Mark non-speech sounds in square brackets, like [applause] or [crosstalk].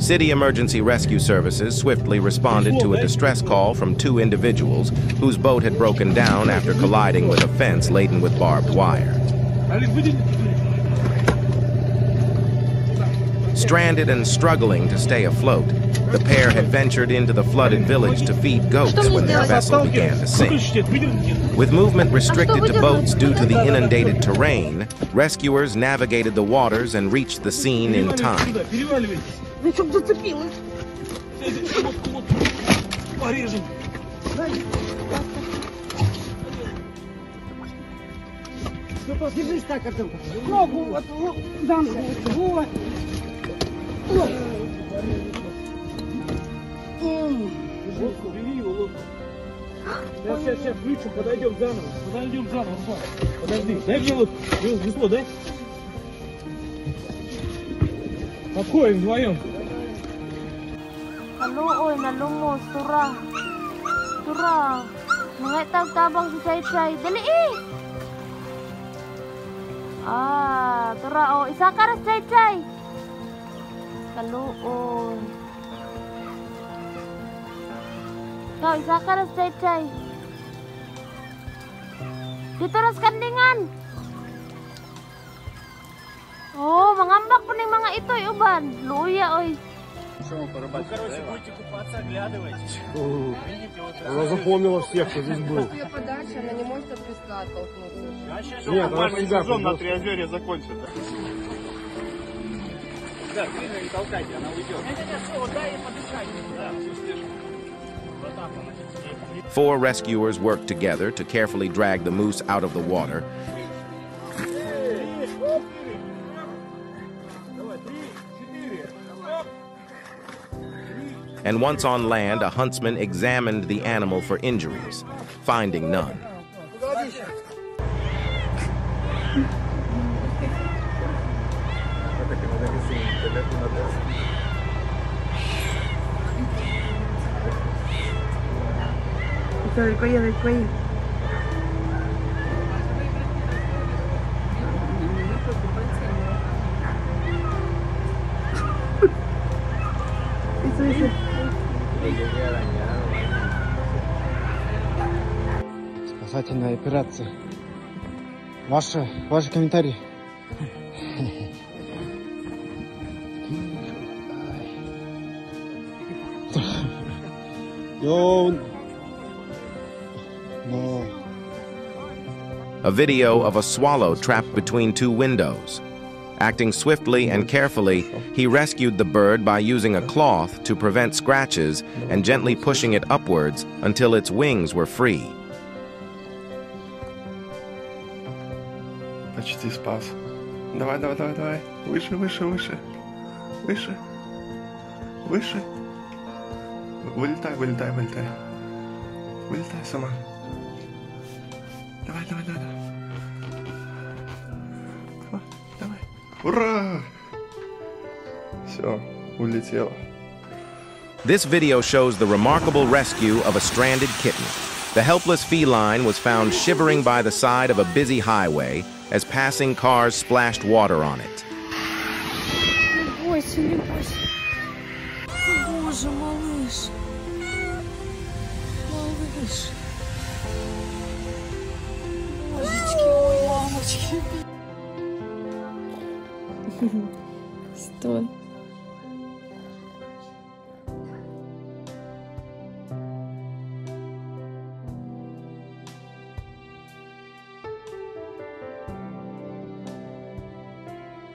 City Emergency Rescue Services swiftly responded to a distress call from two individuals whose boat had broken down after colliding with a fence laden with barbed wire. Stranded and struggling to stay afloat, the pair had ventured into the flooded village to feed goats when their vessel began to sink. With movement restricted to boats due to the inundated terrain, rescuers navigated the waters and reached the scene in time. Лодку, бери его лодку. Сейчас, сейчас, сейчас, включим, подойдем заново. Подойдем заново, Руслан. Подожди, дай мне лодку. Вес- Весло, дай. Подходим вдвоем. Kaluoy, nalungos, tura. Tura. Mga tabang si Chay Chay. Dali eh! Ah, tura oh. Isa ka ras Chay Chay. Kaluoy. Ikaw, isa ka ras Chay Chay. Dito ras kandingan. Oh, mangambak po ng mga ito'y uban. Luya, oy. Ну, короче, будете купаться, оглядывайтесь. Она запомнила всех, кто здесь был. Ее она не может от песка оттолкнуться. Нет, она всегда сезон на. Триозере закончится. Да, толкайте, она уйдет. Не-не-не, все, вот дай ей подышать. Да, все. Four rescuers worked together to carefully drag the moose out of the water. And once on land, a huntsman examined the animal for injuries, finding none. Все, і поїли, і поїли. Спасательная операция. Ваши, ваши комментарии. [laughs] Йоу, no. A video of a swallow trapped between two windows. Acting swiftly and carefully, he rescued the bird by using a cloth to prevent scratches and gently pushing it upwards until its wings were free. Почти спас. Давай, давай, давай, давай. Выше, выше, выше. Выше. Выше. Вылетай, вылетай, вылетай. Вылетай сама. Давай, давай, давай, давай. Давай, давай. Ура! Все, улетела. This video shows the remarkable rescue of a stranded kitten. The helpless feline was found shivering by the side of a busy highway as passing cars splashed water on it. Не бойся, не бойся. Боже, малыш. Малыш. 100.